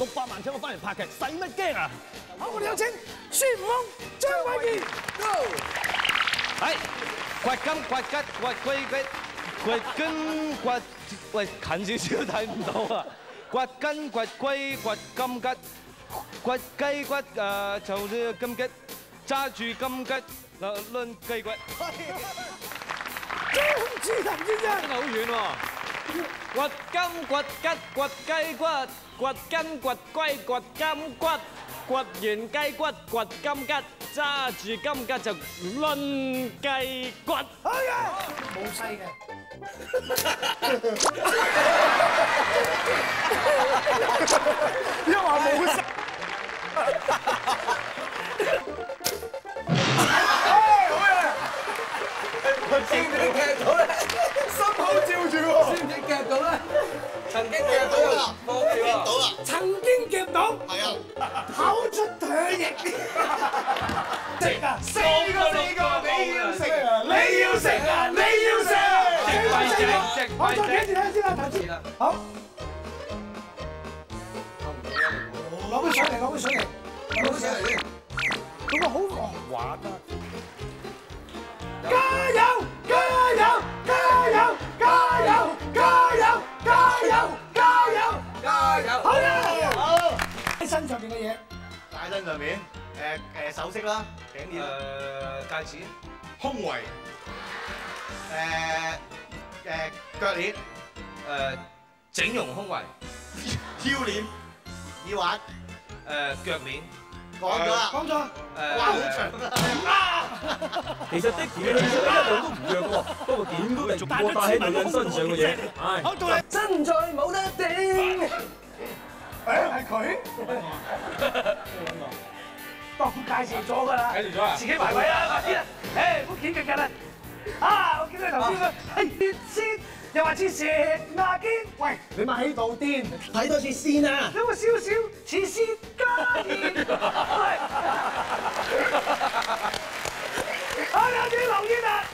六百萬請我翻嚟拍劇，使乜驚啊？好，我哋有請孫悟空、張偉健。係掘金掘吉掘龜龜掘金掘喂近少少睇唔到啊！掘金掘龜掘金吉掘雞骨誒就呢個金吉揸住金吉嗱攆雞骨。張志騰先生。真係好遠喎！Quật câm quật cắt quật cây quật Quật cân quật quay quật câm quật Quật 完雞骨掘金桔，揸住金桔就攆雞骨。好嘅，冇西嘅。因為冇西隻食我再快隻企住睇先啦。好。攞杯水嚟，攞杯水嚟，攞杯水嚟。嗰個好狂玩啊！加油！加油！加油！加油！加油！加油！加油！加油！好嘅，好。喺身上邊嘅嘢，大身上面，誒誒首飾啦，頸鏈啦，誒戒指。胸圍，誒誒腳鏈，誒整容胸圍。腰鏈，耳環，誒腳鏈。講咗啦，講咗。誒哇好長 啊！其實的士一路都唔弱嘅喎，不過點都敵唔過戴喺女人身上嘅嘢。唉，好，到你。真在冇得頂。誒係佢。當介紹咗㗎啦，介紹咗啊自己埋位啦，快啲啦！誒，唔好見佢㗎啦！啊，我見到你頭先個係熱先，又話似蛇牙堅，喂，你咪喺度癲，睇多次先啊！有冇少少似薛家燕？喂，啊，有啲留意啊！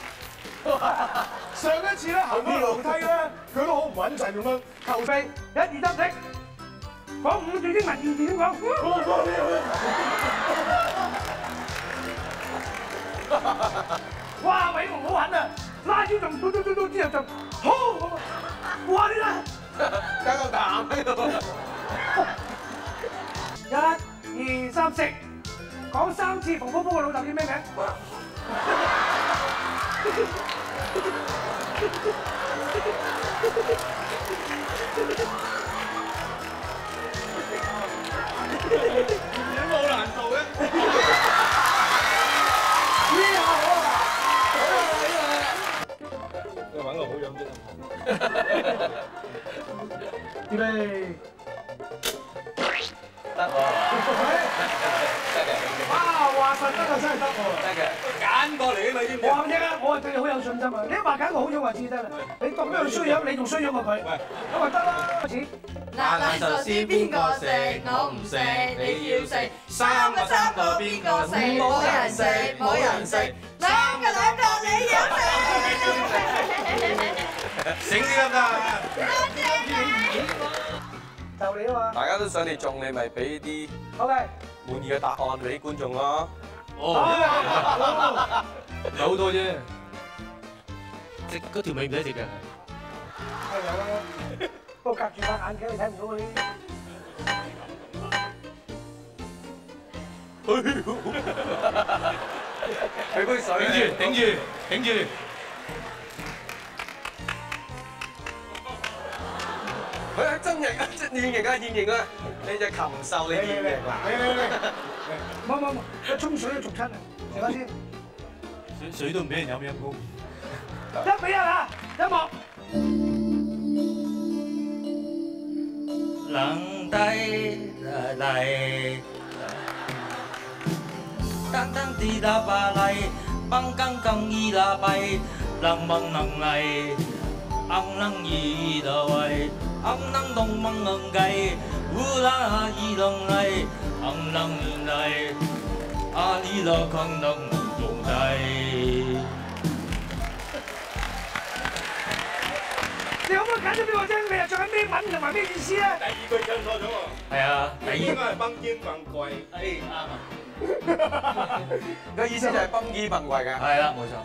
上一次咧行呢樓梯咧，佢都好唔穩陣咁樣求飛，一二三四。講五字英文，二字點講？哇！偉龍好狠啊！拉腰仲嘟嘟嘟嘟之後就好咁啊！哇！你睇，加個膽喺度。一、二、三、四，講三次馮寶寶個老豆叫咩名？冇難預備。啊！話實得啊，真係得喎！得嘅，揀過嚟啊嘛，知唔知我話俾你聽啊，我係對你好有信心啊！你一話揀個好樣話知得啦，你當咩衰樣，你仲衰樣過佢，咁咪得啦！開始。辣辣壽司邊個食？我唔食，你要食。三個三個邊個食？冇人食，冇人食。兩個兩個你要食。醒啲得唔得？就你啊嘛。大家都想你中，你咪俾啲 OK。滿意嘅答案俾觀眾咯。哦，唔係好多啫。隻嗰條尾唔使食嘅。係有啦，不過隔住塊眼鏡你睇唔到嗰啲。俾杯水。頂住，頂住，頂住。佢係真人啊，真現形啊，現形啊！你隻禽獸，你現形啦。嚟嚟嚟，冇冇冇，我沖水都逐親啊！食下先，水水都唔俾人飲陰公。一比一啊！音樂。冷低嚟，當當地啦吧嚟，幫剛剛伊啦拜，能蒙能嚟，昂能伊啦喂，昂能東蒙能計，烏啦伊能嚟，昂能伊嚟，阿里啦康能用低。你可唔可以解釋俾我聽？你又唱緊咩文同埋咩意思咧？第二句唱錯咗喎。係啊，第二應該係崩堅崩貴。誒啱啊，個意思就係崩衣崩貴嘅。係啦，冇錯。